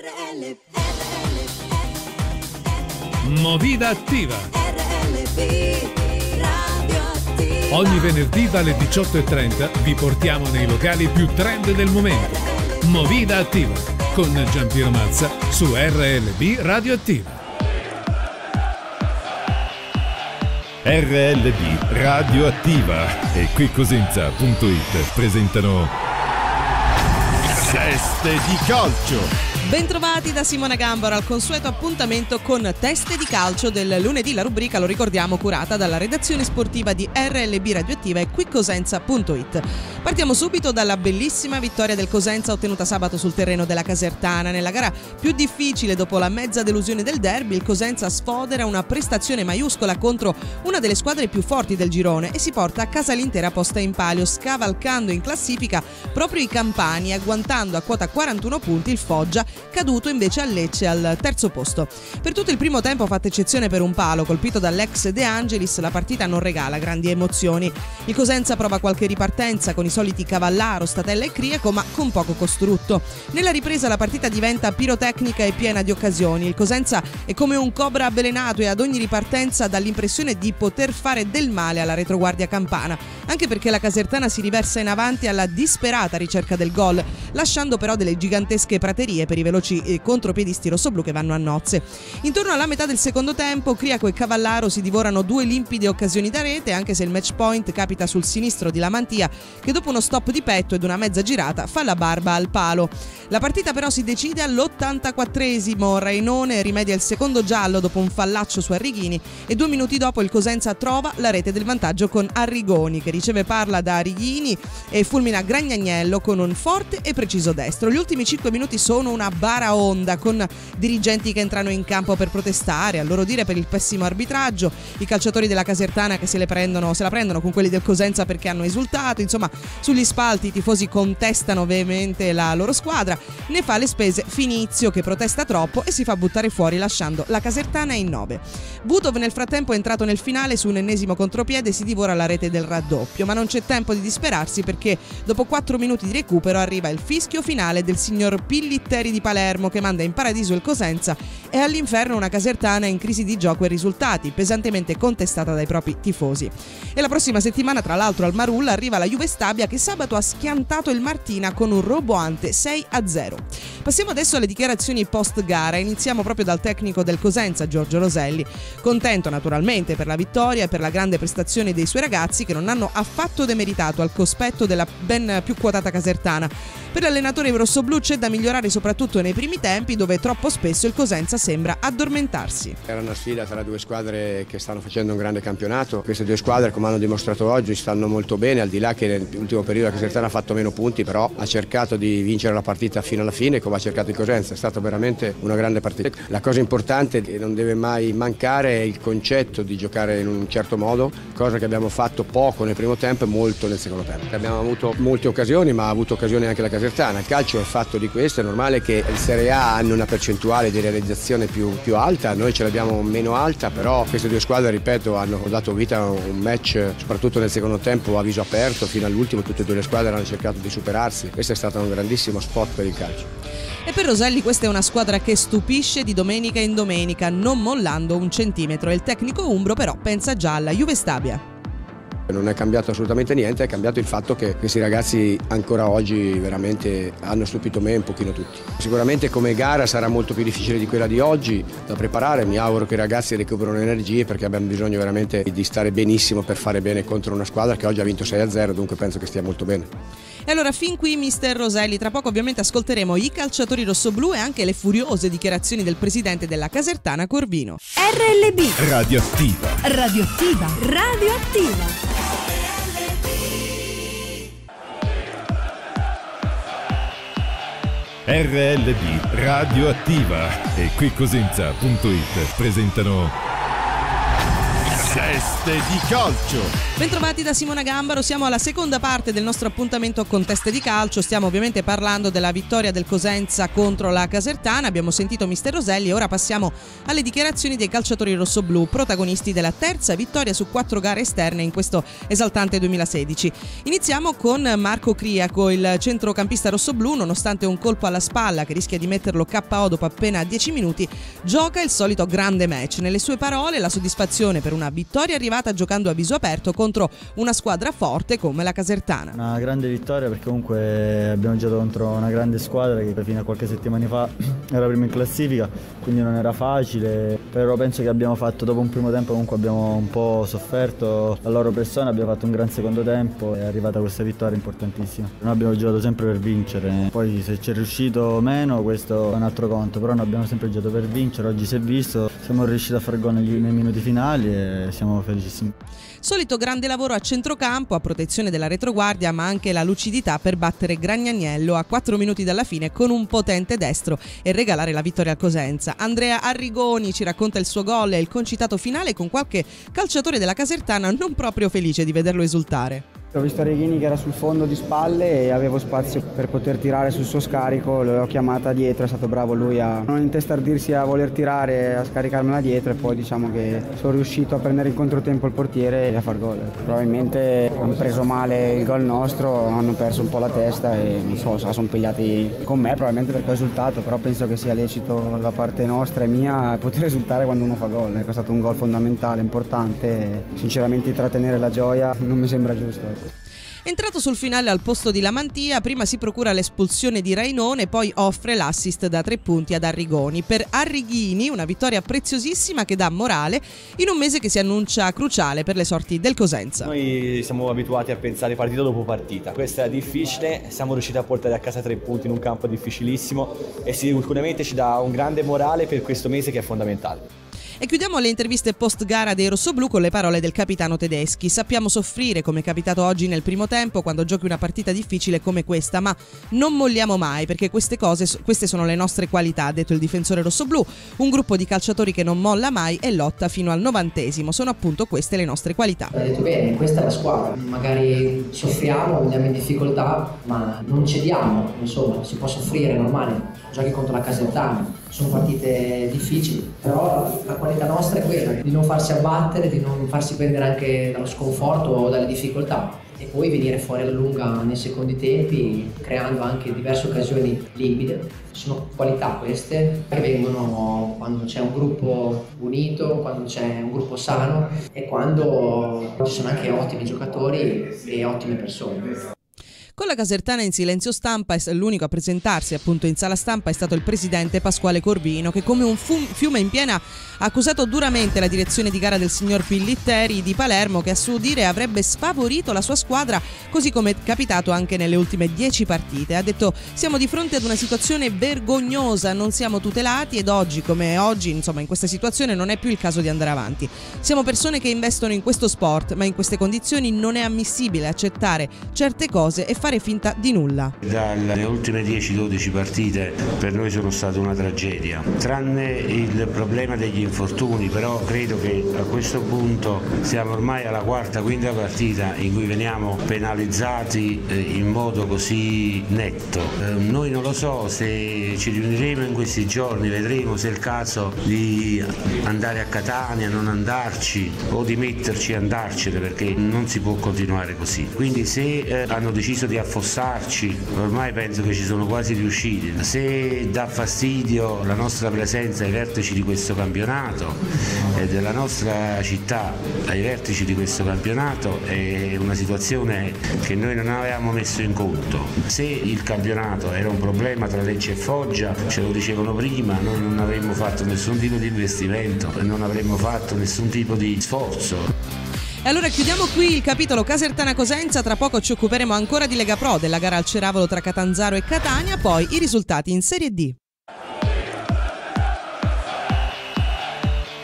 RL, Movida Attiva. RLB, Radio attiva. Ogni venerdì dalle 18.30 vi portiamo nei locali più trend del momento. Movida Attiva con Giampiero Mazza su RLB Radioattiva. RLB Radioattiva e qui Cosenza.it presentano Teste di calcio. Bentrovati da Simona Gambaro al consueto appuntamento con Teste di calcio del lunedì, la rubrica lo ricordiamo curata dalla redazione sportiva di RLB Radioattiva e quicosenza.it. Partiamo subito dalla bellissima vittoria del Cosenza ottenuta sabato sul terreno della Casertana. Nella gara più difficile dopo la mezza delusione del derby, il Cosenza sfodera una prestazione maiuscola contro una delle squadre più forti del girone e si porta a casa l'intera posta in palio, scavalcando in classifica proprio i campani, agguantando a quota 41 punti il Foggia caduto invece a Lecce al terzo posto. Per tutto il primo tempo fatta eccezione per un palo colpito dall'ex De Angelis, la partita non regala grandi emozioni. Il Cosenza prova qualche ripartenza con i soliti Cavallaro, Statella e Crieco, ma con poco costrutto. Nella ripresa la partita diventa pirotecnica e piena di occasioni. Il Cosenza è come un cobra avvelenato e ad ogni ripartenza dà l'impressione di poter fare del male alla retroguardia campana, anche perché la Casertana si riversa in avanti alla disperata ricerca del gol, lasciando però delle gigantesche praterie per i veloci contropiedisti rossoblù che vanno a nozze. Intorno alla metà del secondo tempo, Criaco e Cavallaro si divorano due limpide occasioni da rete, anche se il match point capita sul sinistro di Lamantia, che dopo uno stop di petto ed una mezza girata fa la barba al palo. La partita però si decide all'84esimo, Rainone rimedia il secondo giallo dopo un fallaccio su Arrighini e due minuti dopo il Cosenza trova la rete del vantaggio con Arrigoni che riceve parla da Arrighini e fulmina Gragnagnello con un forte e preciso destro. Gli ultimi 5 minuti sono una baraonda con dirigenti che entrano in campo per protestare, a loro dire per il pessimo arbitraggio, i calciatori della Casertana che se, prendono, se la prendono con quelli del Cosenza perché hanno esultato, insomma sugli spalti i tifosi contestano veemente la loro squadra, ne fa le spese Finizio che protesta troppo e si fa buttare fuori lasciando la Casertana in 9. Butov nel frattempo è entrato nel finale su un ennesimo contropiede e si divora la rete del raddoppio, ma non c'è tempo di disperarsi perché dopo 4 minuti di recupero arriva il fischio finale del signor Pillitteri di Palermo che manda in paradiso il Cosenza e all'inferno una Casertana in crisi di gioco e risultati, pesantemente contestata dai propri tifosi. E la prossima settimana, tra l'altro, al Marulla arriva la Juve Stabia che sabato ha schiantato il Martina con un roboante 6 a 0. Passiamo adesso alle dichiarazioni post gara. Iniziamo proprio dal tecnico del Cosenza, Giorgio Roselli. Contento naturalmente per la vittoria e per la grande prestazione dei suoi ragazzi che non hanno affatto demeritato al cospetto della ben più quotata casertana. Per l'allenatore rossoblu c'è da migliorare soprattutto nei primi tempi dove troppo spesso il Cosenza sembra addormentarsi. Era una sfida tra due squadre che stanno facendo un grande campionato. Queste due squadre, come hanno dimostrato oggi, stanno molto bene, al di là che nell'ultimo periodo la Casertana ha fatto meno punti, però ha cercato di vincere la partita fino alla fine come ha cercato il Cosenza. È stata veramente una grande partita. La cosa importante che non deve mai mancare è il concetto di giocare in un certo modo, cosa che abbiamo fatto poco nel primo tempo e molto nel secondo tempo. Abbiamo avuto molte occasioni, ma ha avuto occasioni anche la Casertana. Il calcio è fatto di questo, è normale che il Serie A hanno una percentuale di realizzazione più, più alta, noi ce l'abbiamo meno alta, però queste due squadre, ripeto, hanno dato vita a un match, soprattutto nel secondo tempo, a viso aperto, fino all'ultimo tutte e due le squadre hanno cercato di superarsi. Questo è stato un grandissimo spot per il calcio. E per Roselli questa è una squadra che stupisce di domenica in domenica, non mollando un centimetro. Il tecnico umbro però pensa già alla Juve Stabia. Non è cambiato assolutamente niente, è cambiato il fatto che questi ragazzi ancora oggi veramente hanno stupito me e un pochino tutti. Sicuramente come gara sarà molto più difficile di quella di oggi da preparare, mi auguro che i ragazzi recuperino energie perché abbiamo bisogno veramente di stare benissimo per fare bene contro una squadra che oggi ha vinto 6-0, dunque penso che stia molto bene. E allora fin qui mister Roselli, tra poco ovviamente ascolteremo i calciatori rossoblù e anche le furiose dichiarazioni del presidente della Casertana Corvino. RLB, Radioattiva. radioattiva, radioattiva. RLB Radioattiva. E qui Cosenza.it presentano Teste di calcio. Bentrovati da Simona Gambaro, siamo alla seconda parte del nostro appuntamento con teste di calcio. Stiamo ovviamente parlando della vittoria del Cosenza contro la Casertana. Abbiamo sentito Mister Roselli e ora passiamo alle dichiarazioni dei calciatori rossoblù, protagonisti della terza vittoria su quattro gare esterne in questo esaltante 2016. Iniziamo con Marco Criaco, il centrocampista rossoblù, nonostante un colpo alla spalla che rischia di metterlo KO dopo appena 10 minuti, gioca il solito grande match. Nelle sue parole la soddisfazione per una vittoria arrivata giocando a viso aperto contro una squadra forte come la Casertana. Una grande vittoria perché comunque abbiamo giocato contro una grande squadra che fino a qualche settimana fa era prima in classifica, quindi non era facile, però penso che abbiamo fatto dopo un primo tempo comunque abbiamo un po' sofferto la loro pressione, abbiamo fatto un gran secondo tempo e è arrivata questa vittoria importantissima. Noi abbiamo giocato sempre per vincere, poi se ci è riuscito o meno questo è un altro conto, però noi abbiamo sempre giocato per vincere, oggi si è visto, siamo riusciti a fare gol nei minuti finali e siamo felicissimi. Solito grande lavoro a centrocampo, a protezione della retroguardia, ma anche la lucidità per battere Gragnaniello a 4 minuti dalla fine con un potente destro e regalare la vittoria al Cosenza. Andrea Arrigoni ci racconta il suo gol e il concitato finale con qualche calciatore della Casertana non proprio felice di vederlo esultare. Ho visto Reghini che era sul fondo di spalle e avevo spazio per poter tirare sul suo scarico, l'ho chiamata dietro, è stato bravo lui a non intestardirsi a voler tirare, a scaricarmela dietro e poi diciamo che sono riuscito a prendere in controtempo il portiere e a far gol. Probabilmente hanno preso male il gol nostro, hanno perso un po' la testa e non so, sono pigliati con me probabilmente perché ho risultato, però penso che sia lecito da parte nostra e mia poter risultare quando uno fa gol. È stato un gol fondamentale, importante sinceramente trattenere la gioia non mi sembra giusto. Entrato sul finale al posto di Lamantia, prima si procura l'espulsione di Rainone, poi offre l'assist da tre punti ad Arrigoni. Per Arrighini una vittoria preziosissima che dà morale in un mese che si annuncia cruciale per le sorti del Cosenza. Noi siamo abituati a pensare partita dopo partita, questa è difficile, siamo riusciti a portare a casa tre punti in un campo difficilissimo e sicuramente ci dà un grande morale per questo mese che è fondamentale. E chiudiamo le interviste post gara dei rossoblù con le parole del capitano tedeschi. Sappiamo soffrire come è capitato oggi nel primo tempo quando giochi una partita difficile come questa, ma non molliamo mai perché queste cose, queste sono le nostre qualità, ha detto il difensore rossoblù. Un gruppo di calciatori che non molla mai e lotta fino al novantesimo. Sono appunto queste le nostre qualità. Hai detto bene, questa è la squadra. Magari soffriamo, andiamo in difficoltà, ma non cediamo. Insomma, si può soffrire, è normale. Giochi contro la Casertana, sono partite difficili, però la qualità nostra è quella di non farsi abbattere, di non farsi prendere anche dallo sconforto o dalle difficoltà e poi venire fuori alla lunga nei secondi tempi creando anche diverse occasioni limpide. Sono qualità queste che vengono quando c'è un gruppo unito, quando c'è un gruppo sano e quando ci sono anche ottimi giocatori e ottime persone. Con la Casertana in silenzio stampa, l'unico a presentarsi appunto in sala stampa è stato il presidente Pasquale Corvino che come un fiume in piena ha accusato duramente la direzione di gara del signor Pillitteri di Palermo che a suo dire avrebbe sfavorito la sua squadra così come è capitato anche nelle ultime dieci partite. Ha detto siamo di fronte ad una situazione vergognosa, non siamo tutelati ed oggi come oggi insomma in questa situazione non è più il caso di andare avanti. Siamo persone che investono in questo sport ma in queste condizioni non è ammissibile accettare certe cose e fare fare finta di nulla. Dalle ultime 10-12 partite per noi sono state una tragedia, tranne il problema degli infortuni, però credo che a questo punto siamo ormai alla quarta, quinta partita in cui veniamo penalizzati eh, in modo così netto. Eh, noi non lo so se ci riuniremo in questi giorni, vedremo se è il caso di andare a Catania, non andarci o di metterci e andarcene perché non si può continuare così. Quindi se eh, hanno deciso di affossarci, ormai penso che ci sono quasi riusciti. Se dà fastidio la nostra presenza ai vertici di questo campionato e della nostra città ai vertici di questo campionato è una situazione che noi non avevamo messo in conto. Se il campionato era un problema tra Lecce e Foggia, ce lo dicevano prima, noi non avremmo fatto nessun tipo di investimento, non avremmo fatto nessun tipo di sforzo. E allora chiudiamo qui il capitolo Casertana Cosenza, tra poco ci occuperemo ancora di Lega Pro, della gara al Ceravolo tra Catanzaro e Catania, poi i risultati in Serie D.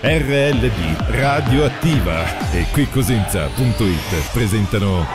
RLB Radioattiva e quicosenza.it presentano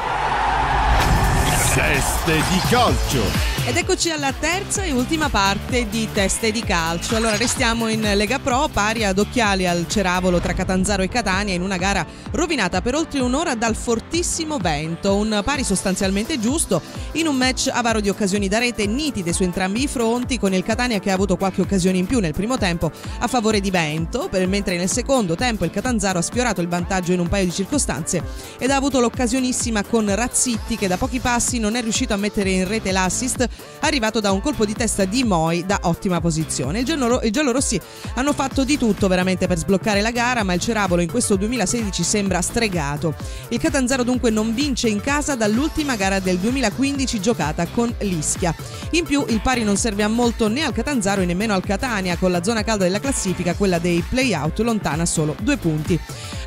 Teste di calcio. Ed eccoci alla terza e ultima parte di teste di calcio. Allora restiamo in Lega Pro, pari ad occhiali al Ceravolo tra Catanzaro e Catania in una gara rovinata per oltre un'ora dal fortissimo vento. Un pari sostanzialmente giusto in un match avaro di occasioni da rete nitide su entrambi i fronti, con il Catania che ha avuto qualche occasione in più nel primo tempo a favore di vento, mentre nel secondo tempo il Catanzaro ha sfiorato il vantaggio in un paio di circostanze ed ha avuto l'occasionissima con Razzitti che da pochi passi non è riuscito a mettere in rete l'assist arrivato da un colpo di testa di Moi da ottima posizione. I giallorossi hanno fatto di tutto veramente per sbloccare la gara, ma il Ceravolo in questo 2016 sembra stregato. Il Catanzaro dunque non vince in casa dall'ultima gara del 2015 giocata con l'Ischia. In più il pari non serve a molto né al Catanzaro e nemmeno al Catania, con la zona calda della classifica, quella dei play-out, lontana solo due punti.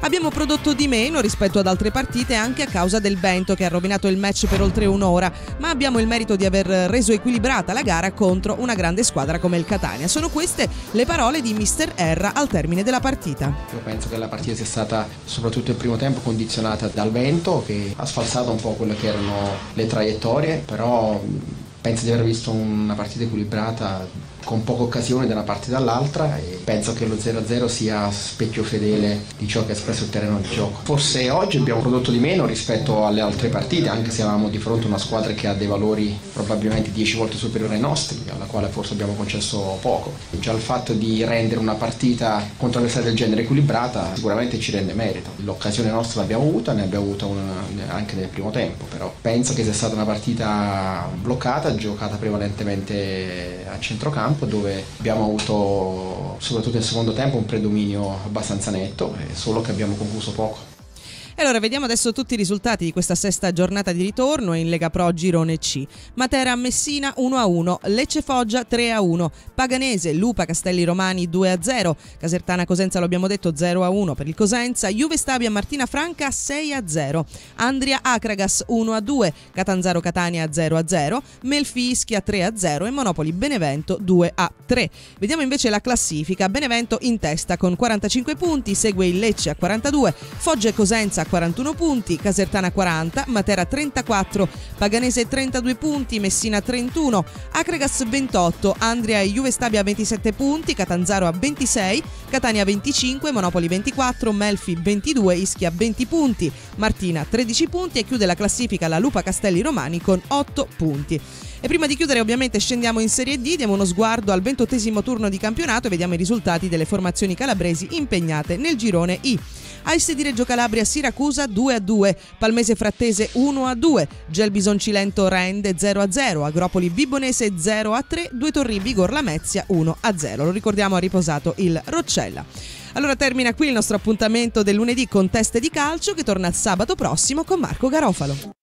Abbiamo prodotto di meno rispetto ad altre partite anche a causa del vento che ha rovinato il match per oltre un'ora, ma abbiamo il merito di aver reso equilibrata la gara contro una grande squadra come il Catania. Sono queste le parole di Mister Erra al termine della partita. Io penso che la partita sia stata soprattutto il primo tempo condizionata dal vento che ha sfalsato un po' quelle che erano le traiettorie, però penso di aver visto una partita equilibrata con poche occasioni da una parte e dall'altra e penso che lo 0-0 sia specchio fedele di ciò che ha espresso il terreno di gioco. Forse oggi abbiamo prodotto di meno rispetto alle altre partite, anche se avevamo di fronte una squadra che ha dei valori probabilmente 10 volte superiori ai nostri, alla quale forse abbiamo concesso poco. Già il fatto di rendere una partita contro avversari del genere equilibrata sicuramente ci rende merito. L'occasione nostra l'abbiamo avuta, ne abbiamo avuta una, anche nel primo tempo, però penso che sia stata una partita bloccata, giocata prevalentemente a centrocampo campo dove abbiamo avuto soprattutto nel secondo tempo un predominio abbastanza netto, solo che abbiamo concluso poco. Allora vediamo adesso tutti i risultati di questa sesta giornata di ritorno in Lega Pro Girone C. Matera Messina 1-1, Lecce Foggia 3-1, Paganese Lupa Castelli Romani 2-0, Casertana Cosenza lo abbiamo detto 0-1 per il Cosenza, Juve Stabia Martina Franca 6-0, Andria Acragas 1-2, Catanzaro Catania 0-0, Melfi Ischia 3-0 e Monopoli Benevento 2-3. Vediamo invece la classifica, Benevento in testa con 45 punti, segue il Lecce a 42, Foggia e Cosenza 41 punti, Casertana 40, Matera 34, Paganese 32 punti, Messina 31, Acregas 28, Andria e Juve Stabia 27 punti, Catanzaro a 26, Catania 25, Monopoli 24, Melfi 22, Ischia 20 punti, Martina 13 punti e chiude la classifica la Lupa Castelli Romani con 8 punti. E prima di chiudere ovviamente scendiamo in Serie D, diamo uno sguardo al ventottesimo turno di campionato e vediamo i risultati delle formazioni calabresi impegnate nel girone I. AS di Reggio Calabria Siracusa 2-2, Palmese Frattese 1-2, Gelbison Cilento Rende 0-0, Agropoli Bibonese 0-3, Due Torri Bigor Lamezia 1-0. Lo ricordiamo ha riposato il Roccella. Allora termina qui il nostro appuntamento del lunedì con teste di calcio che torna sabato prossimo con Marco Garofalo.